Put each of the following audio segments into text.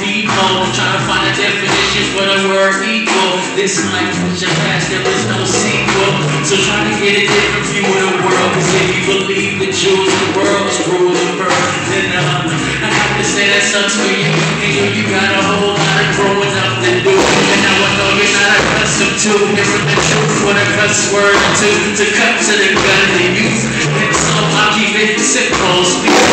people. Trying to find a definition for the word equal. This life was your past, there was no sequel. So try to get a different view of the world. Cause if you believe the Jews, the world's rule the bird, then uh, I have to say that sucks for you. And you, you got a whole lot of growing up to do. And now I know you're not accustomed to hearing the truth with a cuss word or two to cut to the gut of the youth. And so I'll keep it simple. Speak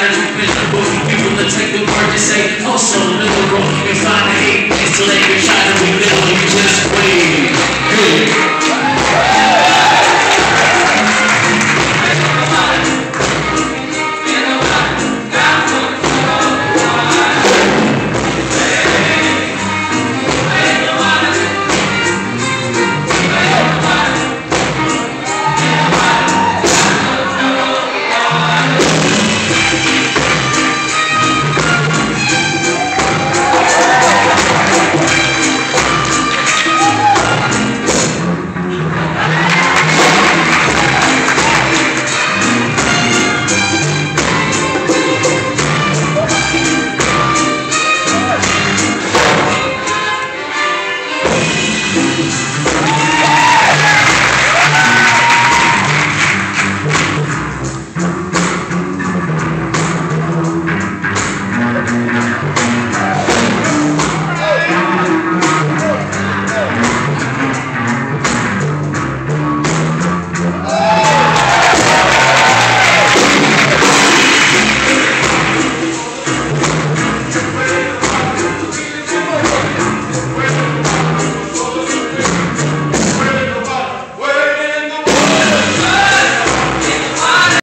It's gotta be miserable. People that take the word and say, oh, so